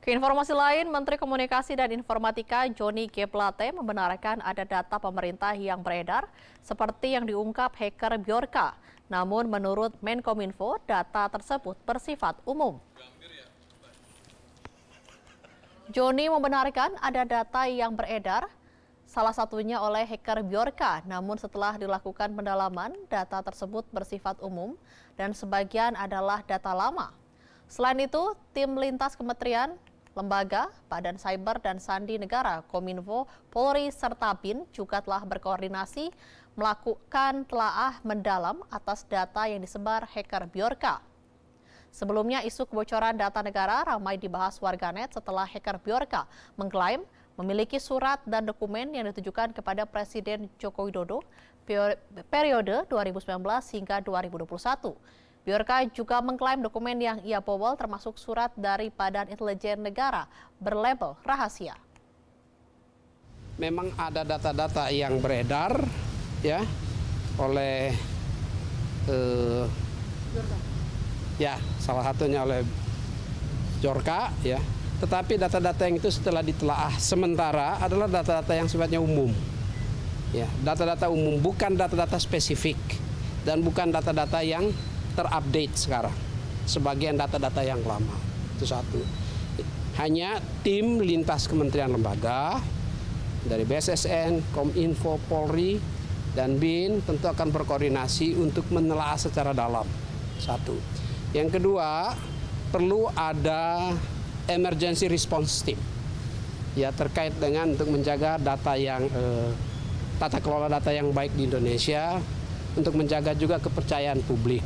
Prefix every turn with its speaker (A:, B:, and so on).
A: Keinformasi lain, Menteri Komunikasi dan Informatika Joni G. Plate membenarkan ada data pemerintah yang beredar seperti yang diungkap hacker Bjorka. Namun menurut Menkominfo, data tersebut bersifat umum. Joni membenarkan ada data yang beredar, salah satunya oleh hacker Bjorka. Namun setelah dilakukan pendalaman, data tersebut bersifat umum dan sebagian adalah data lama. Selain itu, tim lintas kementerian lembaga, Badan Cyber dan Sandi Negara, Kominfo, Polri, serta BIN juga telah berkoordinasi melakukan telaah mendalam atas data yang disebar hacker Bjorka. Sebelumnya, isu kebocoran data negara ramai dibahas warganet setelah hacker Bjorka mengklaim memiliki surat dan dokumen yang ditujukan kepada Presiden Joko Widodo periode 2019 hingga 2021. Biorka juga mengklaim dokumen yang ia bobol termasuk surat dari Badan Intelijen Negara berlabel rahasia.
B: Memang ada data-data yang beredar ya oleh uh, ya salah satunya oleh Jorka ya. Tetapi data-data yang itu setelah ditelaah sementara adalah data-data yang sifatnya umum. Ya, data-data umum bukan data-data spesifik dan bukan data-data yang terupdate sekarang. Sebagian data-data yang lama. Itu satu. Hanya tim lintas kementerian lembaga dari BSSN, Kominfo, Polri, dan BIN tentu akan berkoordinasi untuk menelaah secara dalam. Satu. Yang kedua, perlu ada emergency response team ya terkait dengan untuk menjaga data yang eh, tata kelola data yang baik di Indonesia untuk menjaga juga kepercayaan publik